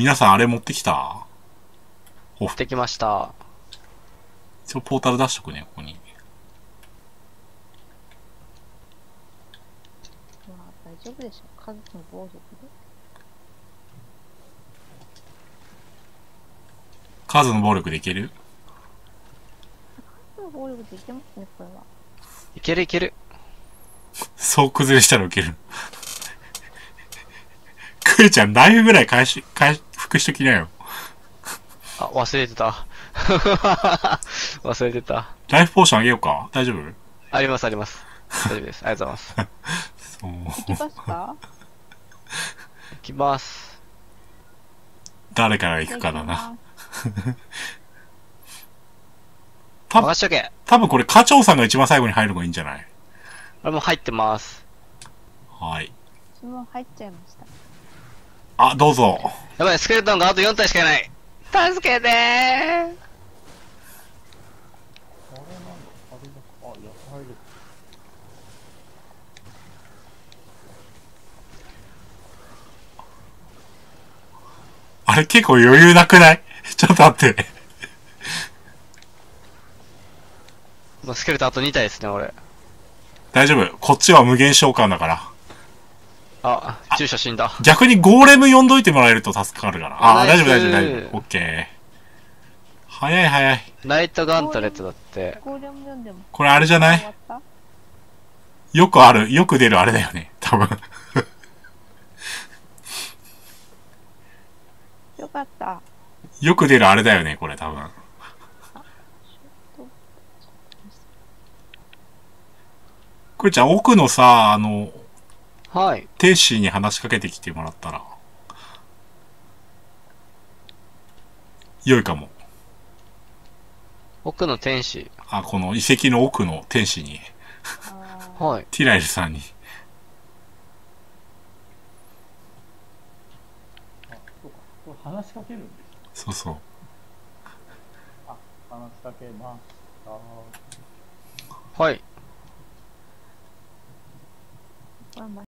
皆さんあれ持ってきた？持ってきました。一応ポータル出しとくね、ここに。まあ大丈夫でしょう。数の暴力で？数の暴力でいける？数の暴力でいけますね、これは。いけるいける。そう崩れしたらウケる。クエちゃん、ナイフぐらい返し、返し、復しときなよ。あ、忘れてた。忘れてた。ライフポーションあげようか大丈夫？ありますあります。大丈夫です。ありがとうございます。そう。行きますか？いきます。誰から行くかだな。。多分任しとけ。多分これ課長さんが一番最後に入るのがいいんじゃない？俺も入ってます。はい。自分入っちゃいました。あ、どうぞ。やばい、スケルトンがあと4体しかいない。助けてー。あれ結構余裕なくない？ちょっと待って。スケルトンあと2体ですね、俺。大丈夫。こっちは無限召喚だから。あ、住所死んだ。逆にゴーレム呼んどいてもらえると助かるから。あー、ナイス大丈夫大丈夫大丈夫。オッケー。早い早い。ナイトガントレットだって。ゴーレム読んでも。これあれじゃない？終わったよくある、よく出るあれだよね。多分。よかった。よく出るあれだよね、これ多分。これちゃん、奥のさ、あの、はい。天使に話しかけてきてもらったら。良いかも。奥の天使。あ、この遺跡の奥の天使に、はい。ティラエルさんに。あ、そうか。これ話しかけるんですそうそう。あ、話しかけました。はい。